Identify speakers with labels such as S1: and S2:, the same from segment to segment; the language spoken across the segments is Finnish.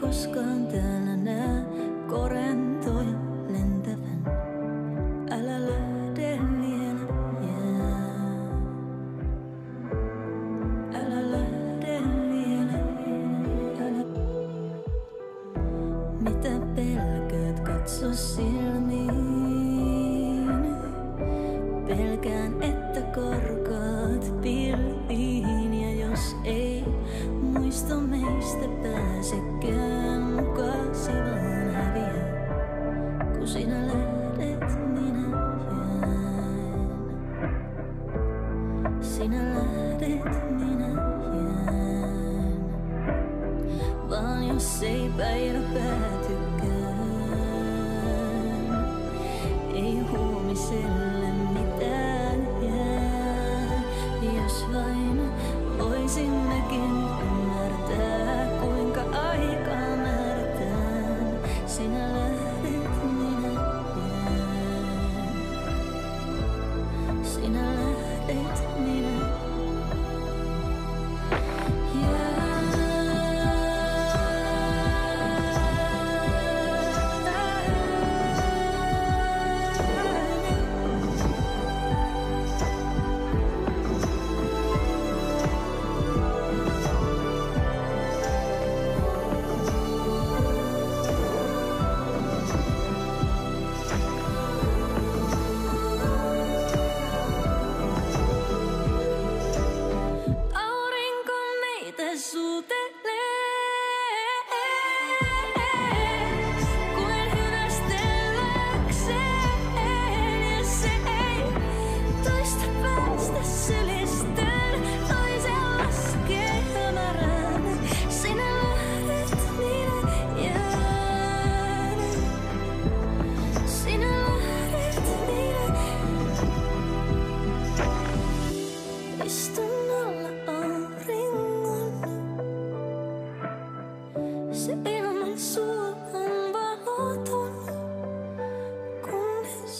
S1: koskaan täällä näe korentoja lentävän. Älä lähde vielä jää. Älä lähde vielä jää. Mitä pelkäät katso pääsekään mukasi vaan häviää. Kun sinä lähdet, minä jään. Sinä jään. Vaan jos ei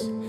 S1: us.